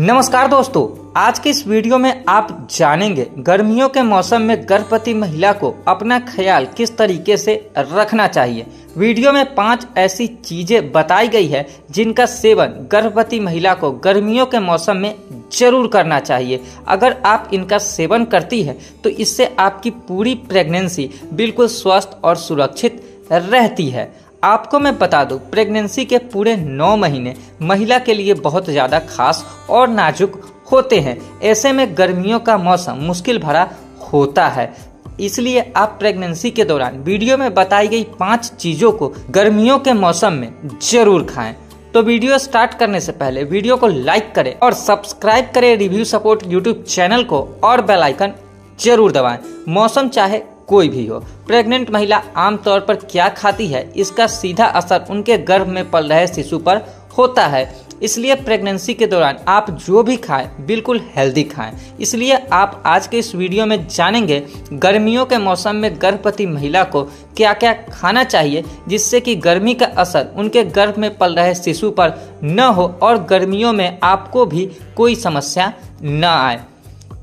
नमस्कार दोस्तों, आज के इस वीडियो में आप जानेंगे गर्मियों के मौसम में गर्भवती महिला को अपना ख्याल किस तरीके से रखना चाहिए। वीडियो में पाँच ऐसी चीज़ें बताई गई है जिनका सेवन गर्भवती महिला को गर्मियों के मौसम में ज़रूर करना चाहिए। अगर आप इनका सेवन करती है तो इससे आपकी पूरी प्रेगनेंसी बिल्कुल स्वस्थ और सुरक्षित रहती है। आपको मैं बता दूँ प्रेगनेंसी के पूरे नौ महीने महिला के लिए बहुत ज़्यादा खास और नाजुक होते हैं। ऐसे में गर्मियों का मौसम मुश्किल भरा होता है। इसलिए आप प्रेगनेंसी के दौरान वीडियो में बताई गई पाँच चीज़ों को गर्मियों के मौसम में ज़रूर खाएँ। तो वीडियो स्टार्ट करने से पहले वीडियो को लाइक करें और सब्सक्राइब करें रिव्यू सपोर्ट यूट्यूब चैनल को और बेल आइकन ज़रूर दबाएँ। मौसम चाहे कोई भी हो। प्रेग्नेंट महिला आमतौर पर क्या खाती है? इसका सीधा असर उनके गर्भ में पल रहे शिशु पर होता है। इसलिए प्रेगनेंसी के दौरान आप जो भी खाएँ, बिल्कुल हेल्दी खाएँ। इसलिए आप आज के इस वीडियो में जानेंगे गर्मियों के मौसम में गर्भवती महिला को क्या क्या खाना चाहिए, जिससे कि गर्मी का असर उनके गर्भ में पल रहे शिशु पर न हो और गर्मियों में आपको भी कोई समस्या न आए।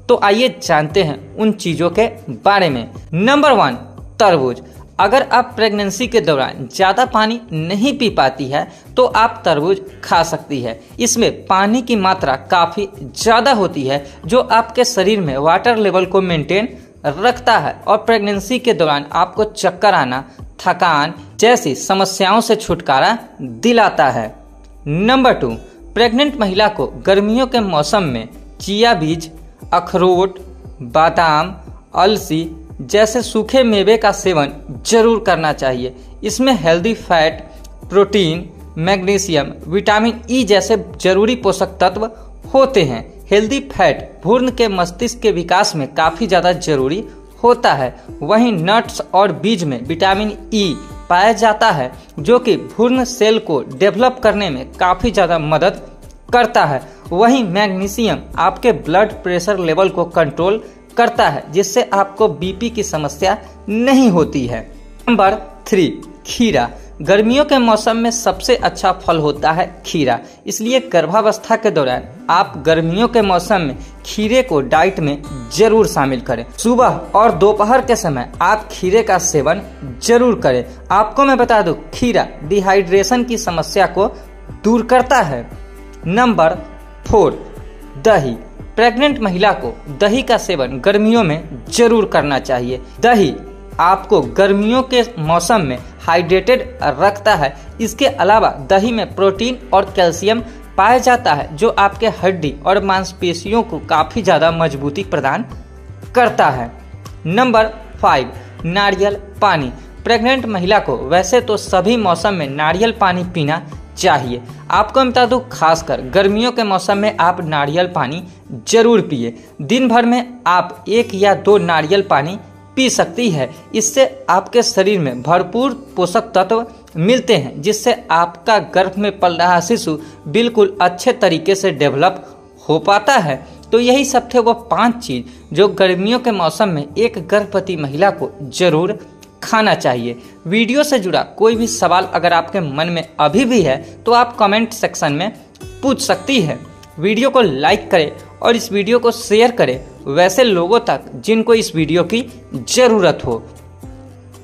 तो आइए जानते हैं उन चीज़ों के बारे में। नंबर वन तरबूज। अगर आप प्रेगनेंसी के दौरान ज़्यादा पानी नहीं पी पाती है तो आप तरबूज खा सकती है। इसमें पानी की मात्रा काफ़ी ज़्यादा होती है, जो आपके शरीर में वाटर लेवल को मेंटेन रखता है। और प्रेगनेंसी के दौरान आपको चक्कर आना, थकान जैसी समस्याओं से छुटकारा दिलाता है। नंबर टू प्रेग्नेंट महिला को गर्मियों के मौसम में चिया बीज अखरोट, बादाम, अलसी जैसे सूखे मेवे का सेवन ज़रूर करना चाहिए। इसमें healthy fat protein magnesium vitamin E जैसे ज़रूरी पोषक तत्व होते हैं। हेल्दी फैट भूर्ण के मस्तिष्क के विकास में काफ़ी ज़्यादा ज़रूरी होता है। वहीं नट्स और बीज में विटामिन ई पाया जाता है, जो कि भूर्ण सेल को डेवलप करने में काफ़ी ज़्यादा मदद करता है। वहीं मैग्नीशियम आपके ब्लड प्रेशर लेवल को कंट्रोल करता है, जिससे आपको बीपी की समस्या नहीं होती है। नंबर थ्री, खीरा। गर्मियों के मौसम में सबसे अच्छा फल होता है खीरा। इसलिए गर्भावस्था के दौरान आप गर्मियों के मौसम में खीरे को डाइट में ज़रूर शामिल करें। सुबह और दोपहर के समय आप खीरे का सेवन ज़रूर करें। आपको मैं बता दूँ, खीरा डिहाइड्रेशन की समस्या को दूर करता है। नंबर फोर, दही। प्रेग्नेंट महिला को दही का सेवन गर्मियों में ज़रूर करना चाहिए। दही आपको गर्मियों के मौसम में हाइड्रेटेड रखता है। इसके अलावा दही में प्रोटीन और कैल्शियम पाया जाता है, जो आपके हड्डी और मांसपेशियों को काफ़ी ज़्यादा मजबूती प्रदान करता है। नंबर फाइव, नारियल पानी। प्रेग्नेंट महिला को वैसे तो सभी मौसम में नारियल पानी पीना चाहिए। आपको मैं बता दूँ, खासकर गर्मियों के मौसम में आप नारियल पानी ज़रूर पिए। दिन भर में आप एक या दो नारियल पानी पी सकती है। इससे आपके शरीर में भरपूर पोषक तत्व मिलते हैं, जिससे आपका गर्भ में पल रहा शिशु बिल्कुल अच्छे तरीके से डेवलप हो पाता है। तो यही सब थे वो पाँच चीज़ जो गर्मियों के मौसम में एक गर्भवती महिला को ज़रूर खाना चाहिए। वीडियो से जुड़ा कोई भी सवाल अगर आपके मन में अभी भी है तो आप कमेंट सेक्शन में पूछ सकती है। वीडियो को लाइक करें और इस वीडियो को शेयर करें, वैसे लोगों तक जिनको इस वीडियो की ज़रूरत हो।